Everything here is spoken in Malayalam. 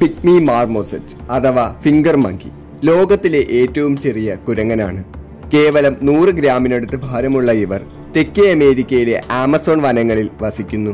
പിഗ്മി മാർമോസെറ്റ് അഥവാ ഫിംഗർ മങ്കി ലോകത്തിലെ ഏറ്റവും ചെറിയ കുരങ്ങനാണ്. കേവലം നൂറ് ഗ്രാമിനടുത്ത് ഭാരമുള്ള ഇവർ തെക്കേ അമേരിക്കയിലെ ആമസോൺ വനങ്ങളിൽ വസിക്കുന്നു.